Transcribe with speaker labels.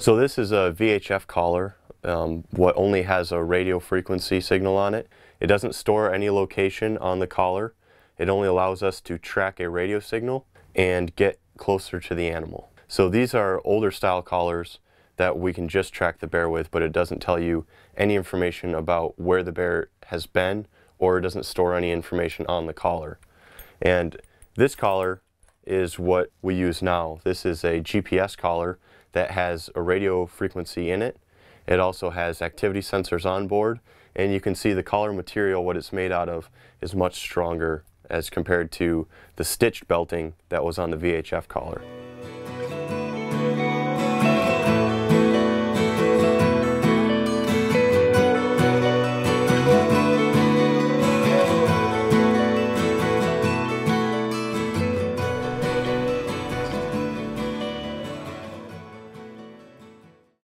Speaker 1: So this is a VHF collar, um, what only has a radio frequency signal on it. It doesn't store any location on the collar. It only allows us to track a radio signal and get closer to the animal. So these are older style collars that we can just track the bear with, but it doesn't tell you any information about where the bear has been or it doesn't store any information on the collar. And this collar is what we use now. This is a GPS collar that has a radio frequency in it. It also has activity sensors on board and you can see the collar material, what it's made out of, is much stronger as compared to the stitched belting that was on the VHF collar.